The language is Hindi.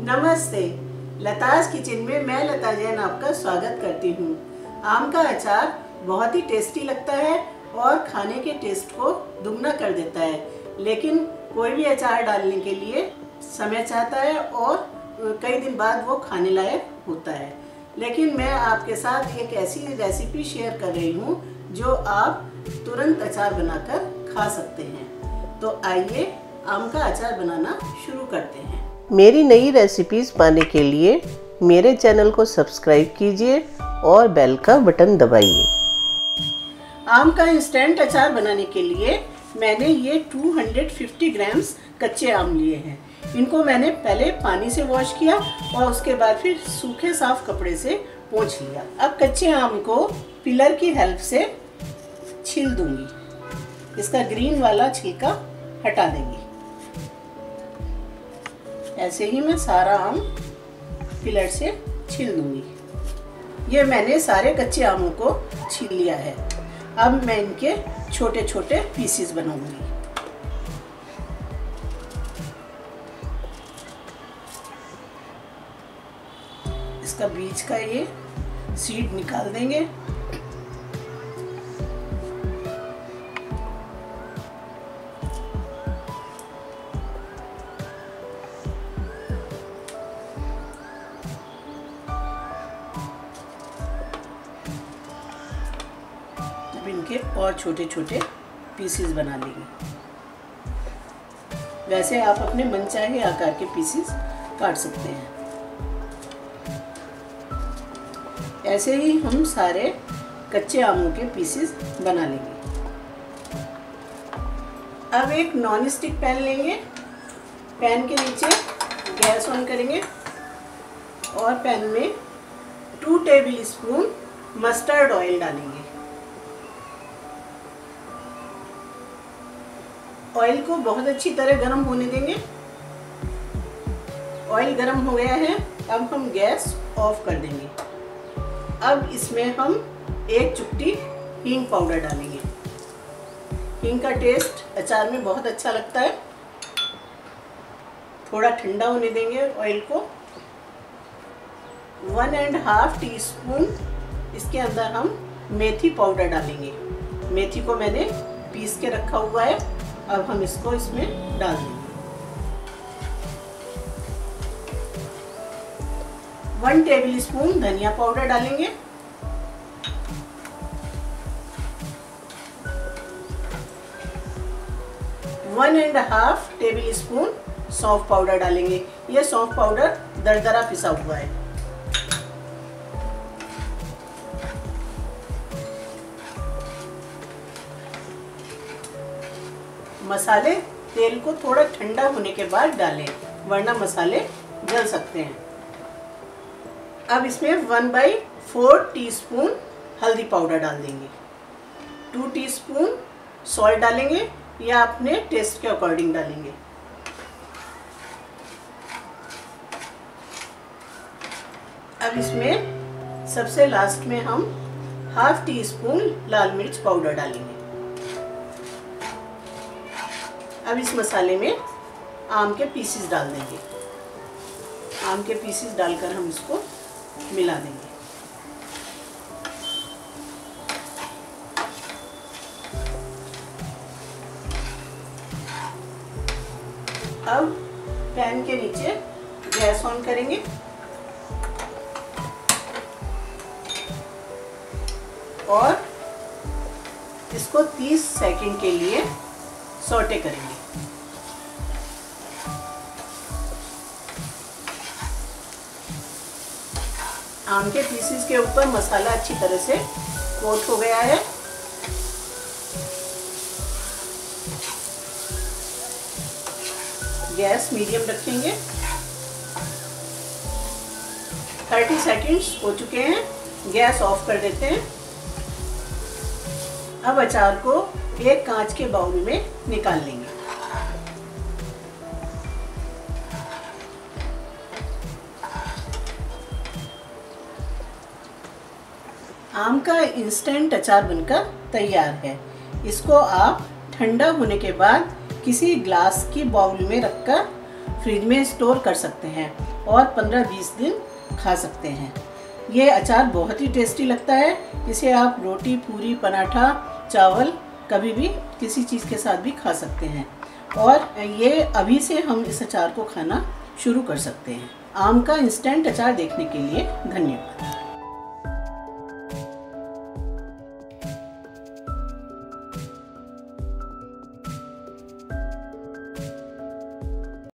नमस्ते। लताज किचन में मैं लता जैन आपका स्वागत करती हूँ। आम का अचार बहुत ही टेस्टी लगता है और खाने के टेस्ट को दुगना कर देता है। लेकिन कोई भी अचार डालने के लिए समय चाहता है और कई दिन बाद वो खाने लायक होता है। लेकिन मैं आपके साथ एक ऐसी रेसिपी शेयर कर रही हूँ, जो आप तुरंत अचार बनाकर खा सकते हैं। तो आइए आम का अचार बनाना शुरू करते हैं। मेरी नई रेसिपीज़ पाने के लिए मेरे चैनल को सब्सक्राइब कीजिए और बेल का बटन दबाइए। आम का इंस्टेंट अचार बनाने के लिए मैंने ये 250 ग्राम्स कच्चे आम लिए हैं। इनको मैंने पहले पानी से वॉश किया और उसके बाद फिर सूखे साफ़ कपड़े से पोंछ लिया। अब कच्चे आम को पिलर की हेल्प से छील दूँगी। इसका ग्रीन वाला छिलका हटा देंगी। ऐसे ही मैं सारा आम पिलर से छील दूँगी। ये मैंने सारे कच्चे आमों को छील लिया है। अब मैं इनके छोटे छोटे पीसीस बनाऊँगी। इसका बीज का ये सीड निकाल देंगे। इनके और छोटे छोटे पीसेस बना लेंगे। वैसे आप अपने मनचाहे आकार के पीसेस काट सकते हैं। ऐसे ही हम सारे कच्चे आमों के पीसेस बना लेंगे। अब एक नॉन स्टिक पैन लेंगे। पैन के नीचे गैस ऑन करेंगे और पैन में two tablespoon mustard oil डालेंगे। ऑयल को बहुत अच्छी तरह गर्म होने देंगे। ऑयल गर्म हो गया है, अब हम गैस ऑफ़ कर देंगे। अब इसमें हम एक चुटकी हींग पाउडर डालेंगे। हींग का टेस्ट अचार में बहुत अच्छा लगता है। थोड़ा ठंडा होने देंगे ऑयल को। One and half teaspoon इसके अंदर हम मेथी पाउडर डालेंगे। मेथी को मैंने पीस के रखा हुआ है। अब हम इसको इसमें डाल देंगे। वन टेबल स्पून धनिया पाउडर डालेंगे। One and half tablespoon सौंफ पाउडर डालेंगे। ये सौंफ पाउडर दरदरा पिसा हुआ है। मसाले तेल को थोड़ा ठंडा होने के बाद डालें, वरना मसाले जल सकते हैं। अब इसमें वन बाई फोर टीस्पून हल्दी पाउडर डाल देंगे। टू टीस्पून सॉल्ट डालेंगे या अपने टेस्ट के अकॉर्डिंग डालेंगे। अब इसमें सबसे लास्ट में हम हाफ़ टी स्पून लाल मिर्च पाउडर डालेंगे। अब इस मसाले में आम के पीसेस डाल देंगे। आम के पीसेस डालकर हम इसको मिला देंगे। अब पैन के नीचे गैस ऑन करेंगे। और इसको 30 सेकंड के लिए सोटे करेंगे। आम के पीसीस के ऊपर मसाला अच्छी तरह से कोट हो गया है। गैस मीडियम रखेंगे। 30 सेकंड्स हो चुके हैं। गैस ऑफ़ कर देते हैं। अब अचार को एक कांच के बाउल में निकाल लेंगे। आम का इंस्टेंट अचार बनकर तैयार है। इसको आप ठंडा होने के बाद किसी ग्लास की बाउल में रखकर फ्रिज में स्टोर कर सकते हैं और 15-20 दिन खा सकते हैं। ये अचार बहुत ही टेस्टी लगता है। इसे आप रोटी, पूरी, पराठा, चावल कभी भी किसी चीज़ के साथ भी खा सकते हैं। और ये अभी से हम इस अचार को खाना शुरू कर सकते हैं। आम का इंस्टेंट अचार देखने के लिए धन्यवाद।